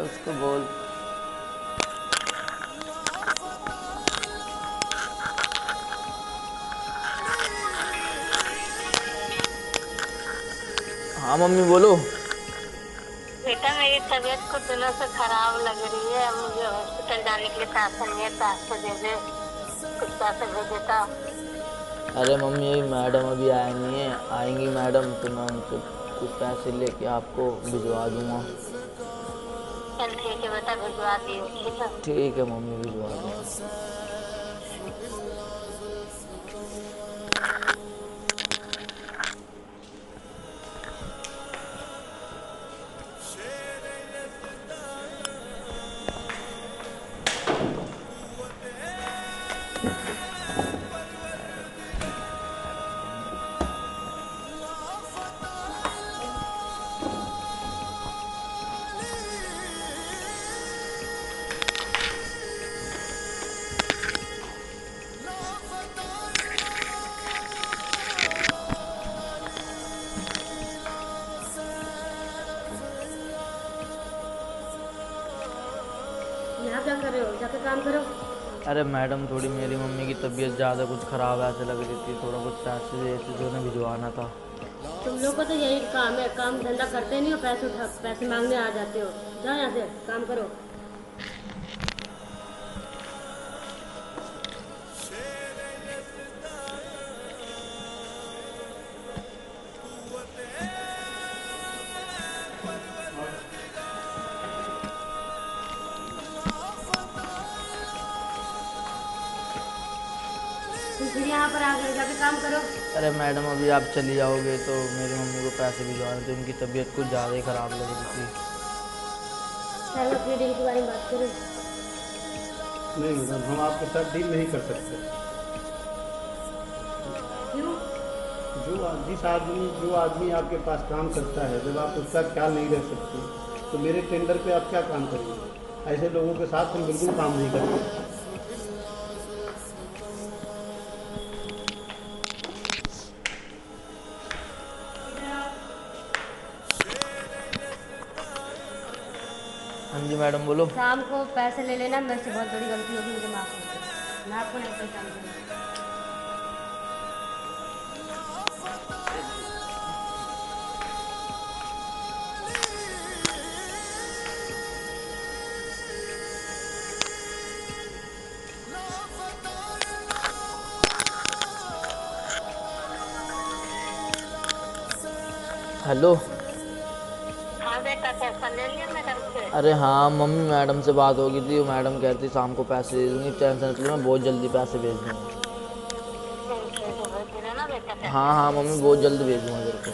उसको बोल। हाँ मम्मी बोलो। बेटा मेरी तबीयत को दिनों से खराब लग रही है। मुझे हॉस्पिटल जाने के लिए पैसा नहीं है पैसे दे दे। कुछ पैसे दे देता तो। अरे मम्मी मैडम अभी आए नहीं है। आएँगी मैडम तो मैं उनसे कुछ पैसे लेके आपको भिजवा दूँगा। ठीक है मम्मी भिजवा दूँगा यहाँ क्या कर रहे हो? जाके काम करो। अरे मैडम थोड़ी मेरी मम्मी की तबीयत ज़्यादा कुछ ख़राब ऐसे लग रही थी थोड़ा कुछ पैसे वैसे जो उन्हें भिजवाना था। तुम लोग को तो यही काम है काम धंधा करते नहीं हो पैसे पैसे मांगने आ जाते हो। जाओ यहाँ से काम करो। फिर यहाँ पर आ गए जाके काम करो। अरे मैडम अभी आप चली जाओगे तो मेरी मम्मी को पैसे भी भिजवाने थे उनकी तबीयत कुछ ज़्यादा ही ख़राब लग रही थी। सर मैं फीडिंग के बारे में बात करूँ। नहीं मैडम हम आपके साथ डील नहीं कर सकते। क्यों? जो जिस आदमी जो आदमी आपके पास काम करता है जब आप उसका ख्याल नहीं रख सकते तो मेरे टेंडर पे आप क्या काम करेंगे? ऐसे लोगों के साथ हम बिल्कुल काम नहीं करते। हाँ जी मैडम बोलो। शाम को पैसे ले लेना मेरे से बहुत बड़ी गलती होगी मुझे माफ़ कर मैं आपको नहीं पहचान करूँगी हेलो। अरे हाँ मम्मी मैडम से बात हो गई थी वो मैडम कहती शाम को पैसे दे दूँगी टेंशन मैं बहुत जल्दी पैसे भेज दूँगा है तो। हाँ हाँ मम्मी बहुत जल्दी भेज दूँगा तेरे को